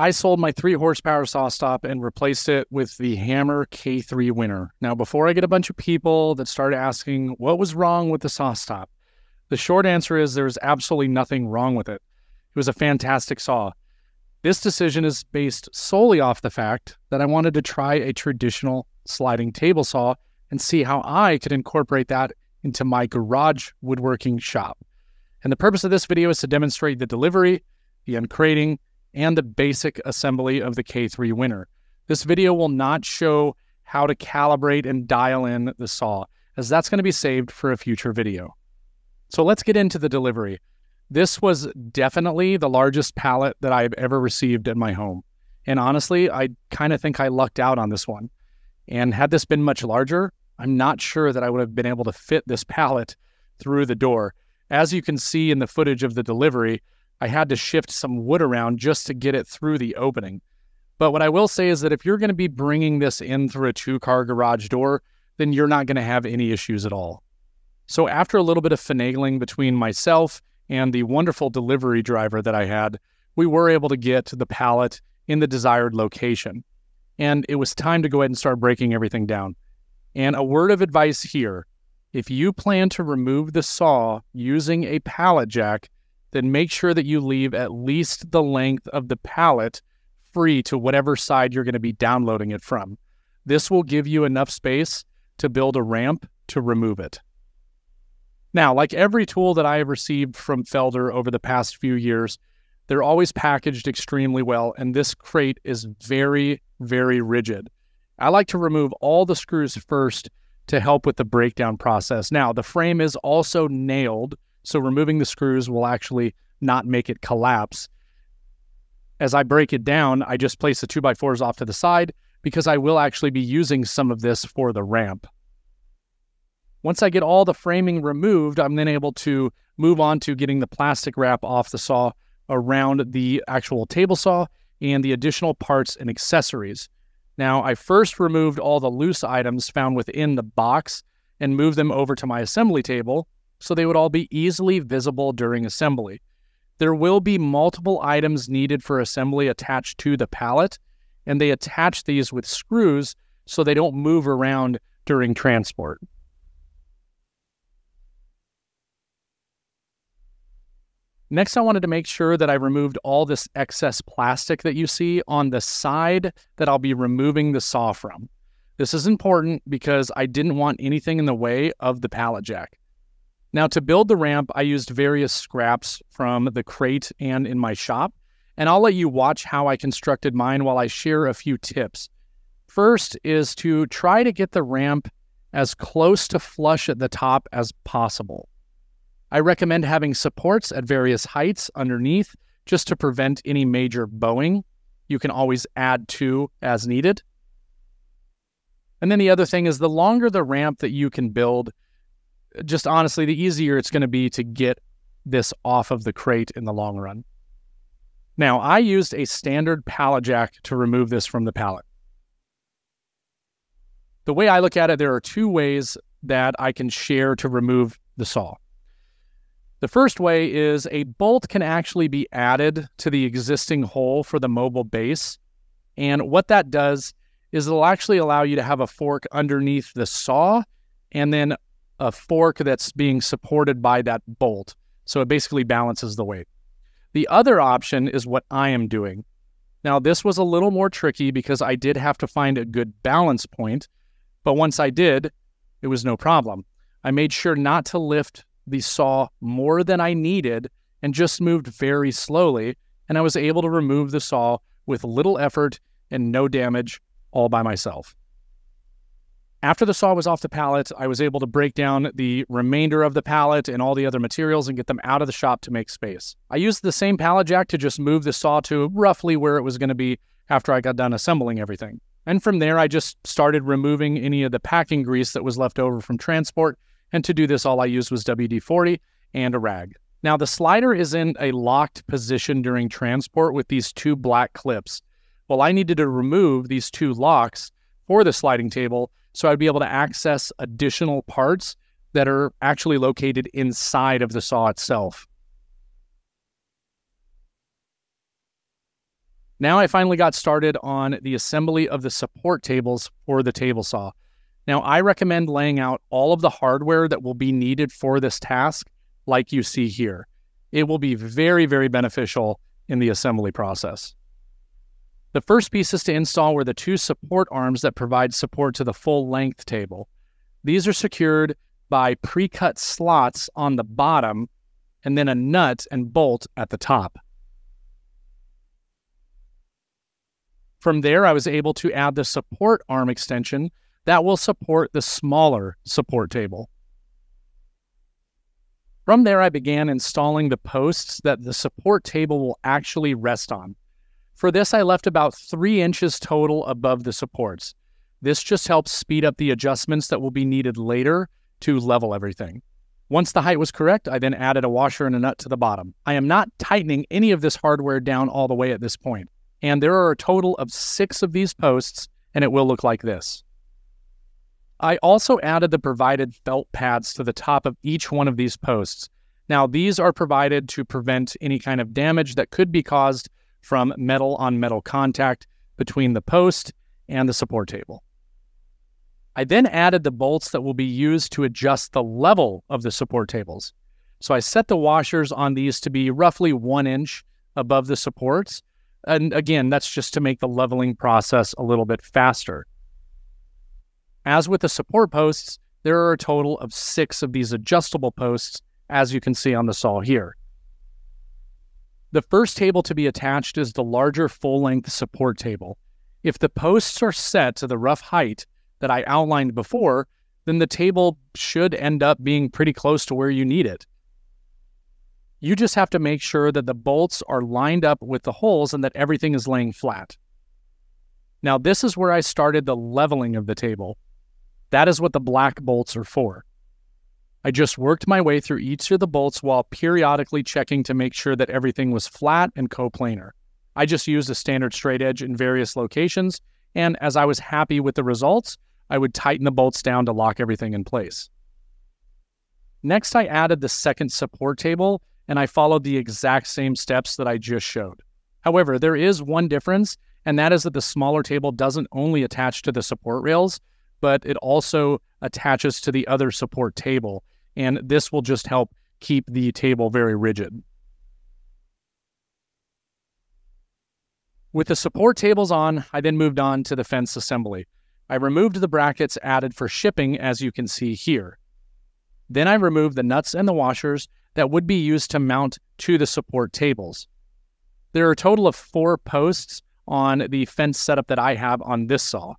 I sold my three horsepower SawStop and replaced it with the Hammer K3 Winner. Now, before I get a bunch of people that started asking what was wrong with the SawStop, the short answer is there's absolutely nothing wrong with it. It was a fantastic saw. This decision is based solely off the fact that I wanted to try a traditional sliding table saw and see how I could incorporate that into my garage woodworking shop. And the purpose of this video is to demonstrate the delivery, the uncrating, and the basic assembly of the K3 Winner. This video will not show how to calibrate and dial in the saw, as that's going to be saved for a future video. So let's get into the delivery. This was definitely the largest pallet that I've ever received in my home. And honestly, I kind of think I lucked out on this one. And had this been much larger, I'm not sure that I would have been able to fit this pallet through the door. As you can see in the footage of the delivery, I had to shift some wood around just to get it through the opening. But what I will say is that if you're going to be bringing this in through a two car garage door, then you're not going to have any issues at all. So, after a little bit of finagling between myself and the wonderful delivery driver that I had, we were able to get the pallet in the desired location. And it was time to go ahead and start breaking everything down. And a word of advice here if you plan to remove the saw using a pallet jack, then make sure that you leave at least the length of the pallet free to whatever side you're going to be downloading it from. This will give you enough space to build a ramp to remove it. Now, like every tool that I have received from Felder over the past few years, they're always packaged extremely well, and this crate is very, very rigid. I like to remove all the screws first to help with the breakdown process. Now, the frame is also nailed so removing the screws will actually not make it collapse. As I break it down, I just place the 2x4s off to the side because I will actually be using some of this for the ramp. Once I get all the framing removed, I'm then able to move on to getting the plastic wrap off the saw around the actual table saw and the additional parts and accessories. Now, I first removed all the loose items found within the box and moved them over to my assembly table so they would all be easily visible during assembly. There will be multiple items needed for assembly attached to the pallet, and they attach these with screws so they don't move around during transport. Next, I wanted to make sure that I removed all this excess plastic that you see on the side that I'll be removing the saw from. This is important because I didn't want anything in the way of the pallet jack. Now, to build the ramp, I used various scraps from the crate and in my shop, and I'll let you watch how I constructed mine while I share a few tips. First is to try to get the ramp as close to flush at the top as possible. I recommend having supports at various heights underneath just to prevent any major bowing. You can always add to as needed. And then the other thing is the longer the ramp that you can build, just honestly, the easier it's going to be to get this off of the crate in the long run. Now, I used a standard pallet jack to remove this from the pallet. The way I look at it, there are two ways that I can share to remove the saw. The first way is a bolt can actually be added to the existing hole for the mobile base. And what that does is it'll actually allow you to have a fork underneath the saw and then a fork that's being supported by that bolt. So it basically balances the weight. The other option is what I am doing. Now, this was a little more tricky because I did have to find a good balance point, but once I did, it was no problem. I made sure not to lift the saw more than I needed and just moved very slowly, and I was able to remove the saw with little effort and no damage all by myself. After the saw was off the pallet, I was able to break down the remainder of the pallet and all the other materials and get them out of the shop to make space. I used the same pallet jack to just move the saw to roughly where it was going to be after I got done assembling everything. And from there, I just started removing any of the packing grease that was left over from transport. And to do this, all I used was WD 40 and a rag. Now, the slider is in a locked position during transport with these two black clips. Well, I needed to remove these two locks for the sliding table so I'd be able to access additional parts that are actually located inside of the saw itself. Now I finally got started on the assembly of the support tables for the table saw. Now I recommend laying out all of the hardware that will be needed for this task like you see here. It will be very, very beneficial in the assembly process. The first pieces to install were the two support arms that provide support to the full length table. These are secured by pre-cut slots on the bottom and then a nut and bolt at the top. From there, I was able to add the support arm extension that will support the smaller support table. From there, I began installing the posts that the support table will actually rest on. For this, I left about three inches total above the supports. This just helps speed up the adjustments that will be needed later to level everything. Once the height was correct, I then added a washer and a nut to the bottom. I am not tightening any of this hardware down all the way at this point. And there are a total of six of these posts, and it will look like this. I also added the provided felt pads to the top of each one of these posts. Now, these are provided to prevent any kind of damage that could be caused from metal on metal contact between the post and the support table. I then added the bolts that will be used to adjust the level of the support tables. So I set the washers on these to be roughly one inch above the supports. And again, that's just to make the leveling process a little bit faster. As with the support posts, there are a total of six of these adjustable posts, as you can see on the saw here. The first table to be attached is the larger full length support table. If the posts are set to the rough height that I outlined before, then the table should end up being pretty close to where you need it. You just have to make sure that the bolts are lined up with the holes and that everything is laying flat. Now, this is where I started the leveling of the table. That is what the black bolts are for. I just worked my way through each of the bolts while periodically checking to make sure that everything was flat and coplanar. I just used a standard straight edge in various locations, and as I was happy with the results, I would tighten the bolts down to lock everything in place. Next, I added the second support table, and I followed the exact same steps that I just showed. However, there is one difference, and that is that the smaller table doesn't only attach to the support rails, but it also attaches to the other support table. And this will just help keep the table very rigid. With the support tables on, I then moved on to the fence assembly. I removed the brackets added for shipping, as you can see here. Then I removed the nuts and the washers that would be used to mount to the support tables. There are a total of four posts on the fence setup that I have on this saw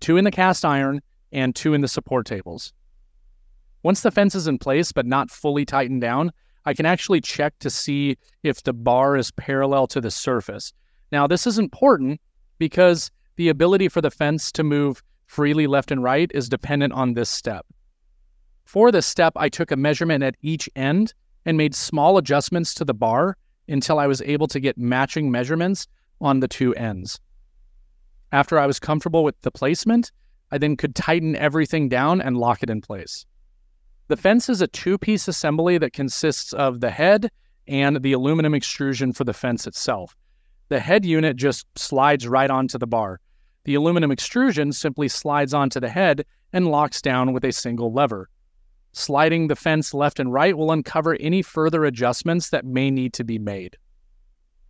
two in the cast iron and two in the support tables. Once the fence is in place but not fully tightened down, I can actually check to see if the bar is parallel to the surface. Now, this is important because the ability for the fence to move freely left and right is dependent on this step. For this step, I took a measurement at each end and made small adjustments to the bar until I was able to get matching measurements on the two ends. After I was comfortable with the placement, I then could tighten everything down and lock it in place. The fence is a two piece assembly that consists of the head and the aluminum extrusion for the fence itself. The head unit just slides right onto the bar. The aluminum extrusion simply slides onto the head and locks down with a single lever. Sliding the fence left and right will uncover any further adjustments that may need to be made.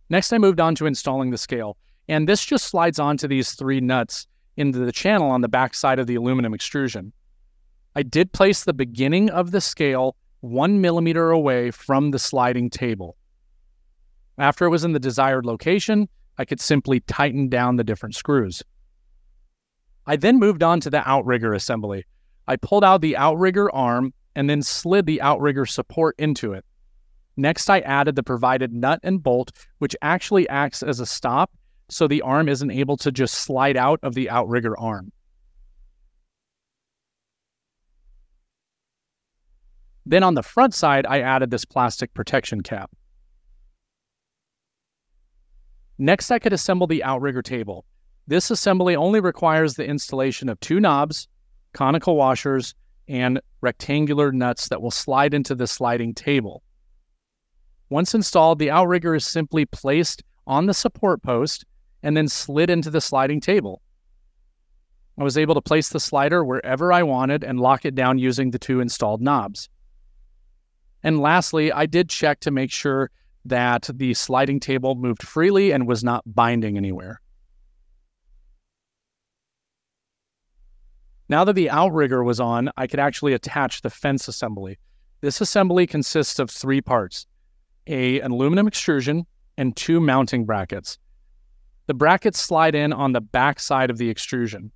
Next, I moved on to installing the scale. And this just slides onto these three nuts into the channel on the back side of the aluminum extrusion. I did place the beginning of the scale one millimeter away from the sliding table. After it was in the desired location, I could simply tighten down the different screws. I then moved on to the outrigger assembly. I pulled out the outrigger arm and then slid the outrigger support into it. Next, I added the provided nut and bolt, which actually acts as a stop so the arm isn't able to just slide out of the outrigger arm. Then on the front side, I added this plastic protection cap. Next, I could assemble the outrigger table. This assembly only requires the installation of two knobs, conical washers, and rectangular nuts that will slide into the sliding table. Once installed, the outrigger is simply placed on the support post and then slid into the sliding table. I was able to place the slider wherever I wanted and lock it down using the two installed knobs. And lastly, I did check to make sure that the sliding table moved freely and was not binding anywhere. Now that the outrigger was on, I could actually attach the fence assembly. This assembly consists of three parts a, an aluminum extrusion and two mounting brackets. The brackets slide in on the back side of the extrusion.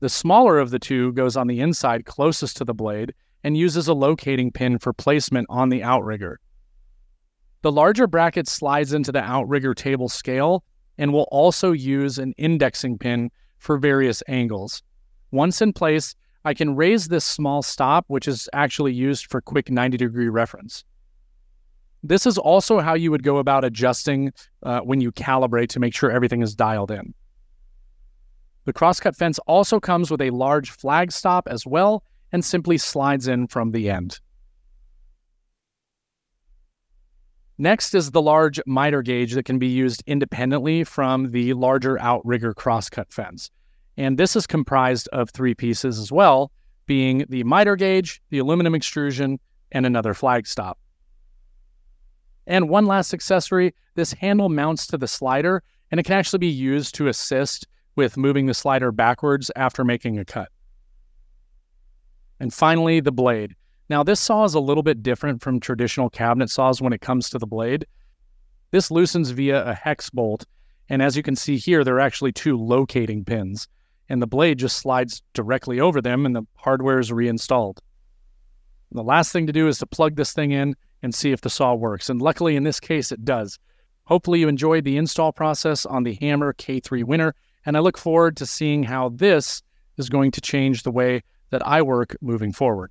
The smaller of the two goes on the inside closest to the blade and uses a locating pin for placement on the outrigger. The larger bracket slides into the outrigger table scale and will also use an indexing pin for various angles. Once in place, I can raise this small stop, which is actually used for quick 90 degree reference. This is also how you would go about adjusting uh, when you calibrate to make sure everything is dialed in. The crosscut fence also comes with a large flag stop as well and simply slides in from the end. Next is the large miter gauge that can be used independently from the larger outrigger crosscut fence. And this is comprised of three pieces as well, being the miter gauge, the aluminum extrusion, and another flag stop. And one last accessory, this handle mounts to the slider and it can actually be used to assist with moving the slider backwards after making a cut. And finally, the blade. Now, this saw is a little bit different from traditional cabinet saws when it comes to the blade. This loosens via a hex bolt, and as you can see here, there are actually two locating pins, and the blade just slides directly over them and the hardware is reinstalled. The last thing to do is to plug this thing in and see if the saw works, and luckily in this case it does. Hopefully you enjoyed the install process on the Hammer K3 Winner, and I look forward to seeing how this is going to change the way that I work moving forward.